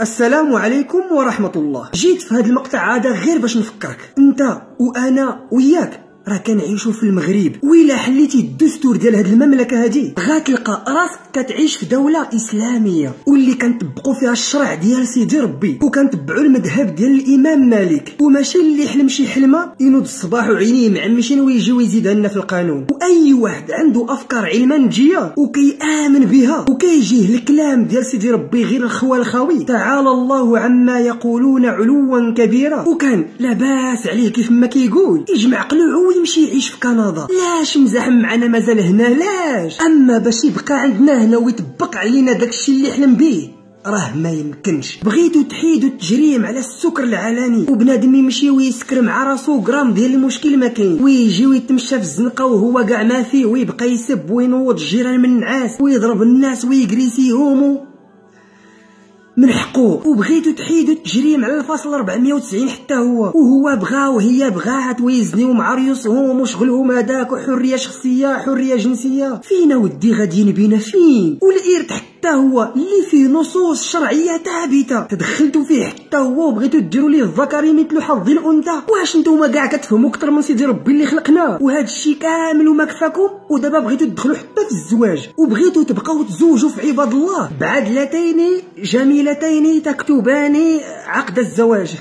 السلام عليكم ورحمة الله. جيت في هذا المقطع هذا غير باش نفكرك. انت وأنا وياك. راه كنعيشوا في المغرب. وإلا حليتي الدستور ديال هاد المملكة هادي؟ غتلقى راسك كتعيش في دولة إسلامية واللي كنطبقوا فيها الشرع ديال سيدي ربي وكنتبعوا المذهب ديال الإمام مالك. وماشي اللي يحلم شي حلمة ينوض الصباح وعينيه معمشين ويجي ويزيد لنا في القانون. وأي واحد عنده أفكار علمانجيه وكيآمن بها وكيجيه الكلام ديال سيدي ربي غير الخوى الخاوي. تعالى الله عما يقولون علوا كبيرا. وكان لاباس عليه كيف ما كيقول. يجمع قلوعه ويمشي يعيش في كندا. لاش مزاحم معنا مازال هنا؟ لاش؟ أما باش يبقى عندنا هنا ويطبق علينا داكشي اللي حلم به راه ما يمكنش. بغيتو تحيدو التجريم على السكر العلني وبنادم يمشي ويسكر مع راسو غرام ديال المشكل ما كاين. ويجي ويتمشى في الزنقة وهو كاع ما فيه. ويبقى يسب وينوض الجيران من النعاس. ويضرب الناس ويجريسيهم من حقه وبغيتو تحيدو التجريم على الفاصل 490 حتى هو. وهو بغا وهي بغات ويزنيو مع ريوسهم وشغلهم هذاك وحريه شخصية حرية جنسية. فين ودي غاديين بينا فين؟ والإيرت حتى هو اللي فيه نصوص شرعية ثابتة. تدخلتوا فيه حتى هو وبغيتو ديروا ليه الذكر مثل حظ الأنثى. واش نتوما كاع كتفهموا أكثر من سيدي ربي اللي خلقنا؟ وهذا الشيء كامل وما كفاكم؟ ودابا بغيتو تدخلوا حتى في الزواج. وبغيتو تبقاو تزوجوا في عباد الله. بعدلتين جميلتين تكتبان عقد الزواج.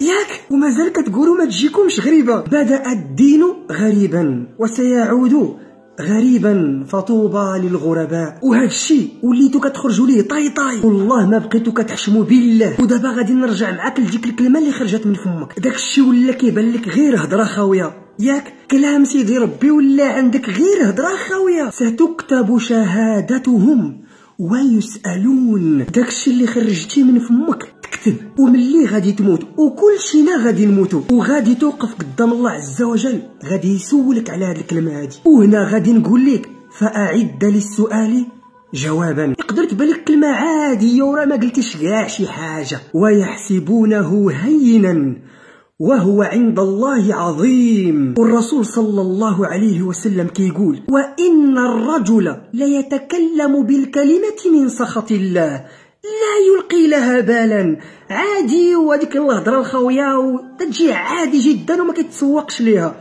ياك ومازال كتقولوا ما تجيكمش غريبة. بدأ الدين غريبا وسيعود غريبا فطوبى للغرباء. وهذا الشيء وليتو كتخرجوا ليه طاي طاي. والله ما بقيتو كتحشموا بالله. ودابا غادي نرجع معاك لديك الكلمة اللي خرجت من فمك. داك الشيء ولا كيبان لك غير هضرة خاوية. ياك كلام سيدي ربي ولا عندك غير هضرة خاوية؟ ستكتب شهادتهم ويسألون. داكشي اللي خرجتي من فمك تكتب وملي غادي تموت؟ وكلشينا غادي نموتو. وغادي توقف قدام الله عز وجل. غادي يسولك على هاد الكلمة هادي. وهنا غادي نقول لك فأعد للسؤال جوابا. يقدر تبان كلمة عادية ورا ما قلتيش كاع شي حاجة. ويحسبونه هينا وهو عند الله عظيم. والرسول صلى الله عليه وسلم كيقول وإن الرجل ليتكلم بالكلمة من سخط الله لا يلقي لها بالا. عادي وهذيك الهضره الخاوية تجي عادي جدا وما كيتسوقش ليها.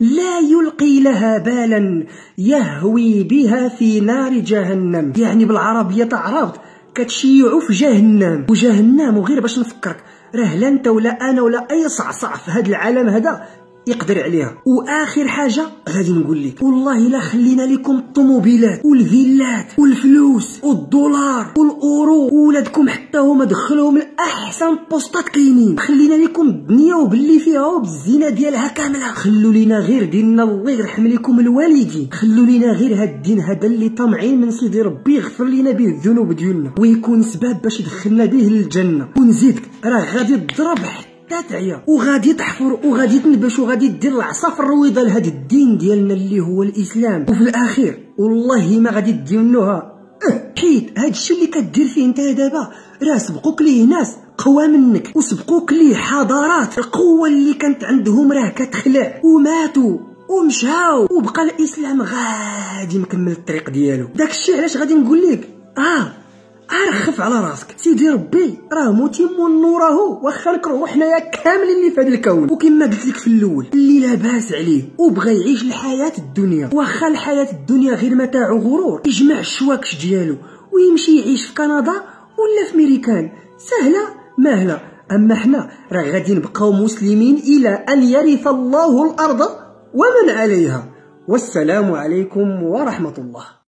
لا يلقي لها بالا. يهوي بها في نار جهنم. يعني بالعربية تعرفت كتشيعو في جهنم. وجهنم وغير باش نفكرك راه لا أنت ولا أنا ولا أي صعصع في هذا العالم هذا. يقدر عليها. وآخر حاجة غادي نقول لك والله لا خلينا لكم الطوموبيلات والفيلات والفلوس والدولار والأورو وولادكم حتى هما دخلوهم لأحسن بوسطات كاينين. خلينا لكم الدنيا وباللي فيها وبالزينة ديالها كاملة. خلوا لينا غير ديننا الله يرحم لكم الوالدين. خلوا لينا غير هاد الدين هذا اللي طامعين من سيدي ربي يغفر لينا به الذنوب ديالنا. ويكون سبب باش يدخلنا به للجنه ونزيدك راه غادي تضرب حتى تعيا وغادي تحفر وغادي تنبش وغادي دير العصا في الرويضة لهذا الدين ديالنا اللي هو الإسلام. وفي الأخير والله ما غادي ديرنوها أه حيت هذا الشيء اللي كدير فيه انت دابا راه سبقوك ليه ناس قوى منك وسبقوك ليه حضارات. القوة اللي كانت عندهم راه كتخلع. وماتوا ومشاو. وبقى الإسلام غادي مكمل الطريق ديالو. داك الشيء علاش غادي نقول لك؟ آه ارخف على راسك. سيدي ربي راه متم النور اهو واخا نكرهو حنايا كاملين اللي في هذا الكون. وكما قلت لك في الأول اللي لاباس عليه وبغى يعيش الحياة الدنيا. واخا الحياة الدنيا غير متاع غرور يجمع الشواكش ديالو ويمشي يعيش في كندا ولا في ميريكان سهلة ماهله أما حنا راه غادي نبقاو مسلمين إلى أن يرث الله الأرض ومن عليها. والسلام عليكم ورحمة الله.